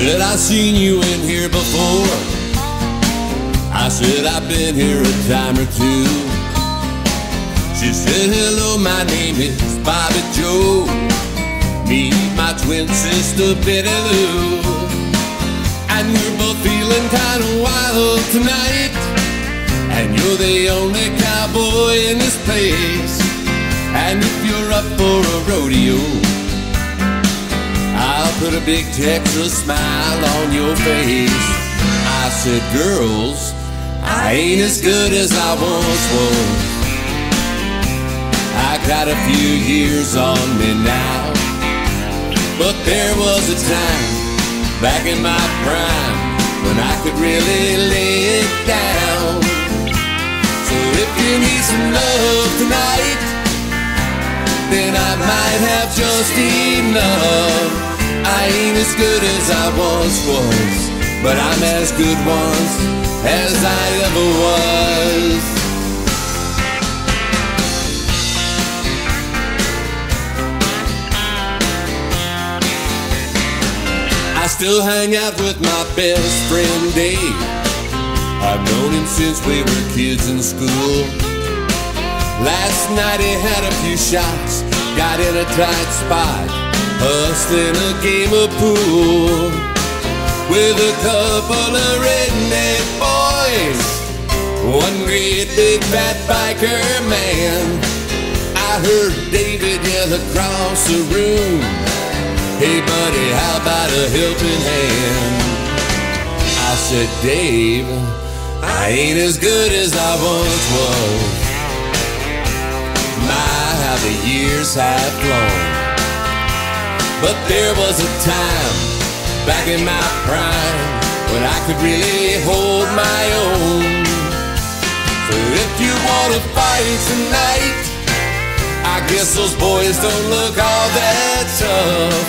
said, I seen you in here before. I said, I've been here a time or two. She said, hello, my name is Bobby Joe. Meet my twin sister, Betty Lou. And we're both feeling kind of wild tonight. And you're the only cowboy in this place. And if you're up for a rodeo, put a big Texas smile on your face. I said, girls, I ain't as good as I once was. I got a few years on me now. But there was a time back in my prime when I could really lay it down. So if you need some love tonight, then I might have just enough. I ain't as good as I once was, but I'm as good once as I ever was. I still hang out with my best friend Dave. I've known him since we were kids in school. Last night he had a few shots, got in a tight spot, hustling a game of pool with a couple of redneck boys. One great big fat biker man. I heard David yell across the room. Hey buddy, how about a helping hand? I said, Dave, I ain't as good as I once was. My, how the years have flown. But there was a time back in my prime when I could really hold my own. So if you wanna fight tonight, I guess those boys don't look all that tough.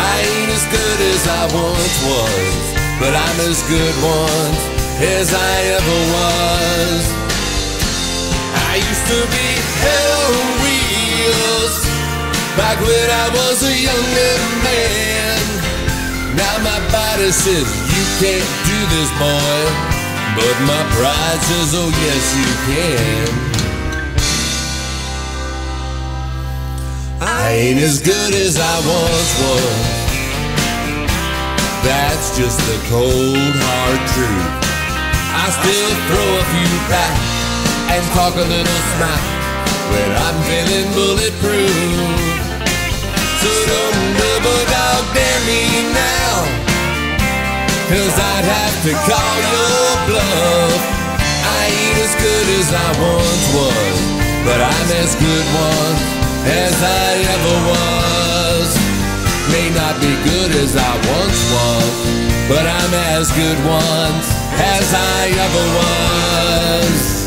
I ain't as good as I once was, but I'm as good once as I ever was. I used to be wheels back when I was a younger man. Now my body says you can't do this, boy, but my pride says oh yes you can. I ain't as good as I once was. That's just the cold hard truth. I still throw a few back and talk a little smack when I'm feeling bulletproof. Cause I'd have to call your bluff. I ain't as good as I once was, but I'm as good once as I ever was. May not be good as I once was, but I'm as good once as I ever was.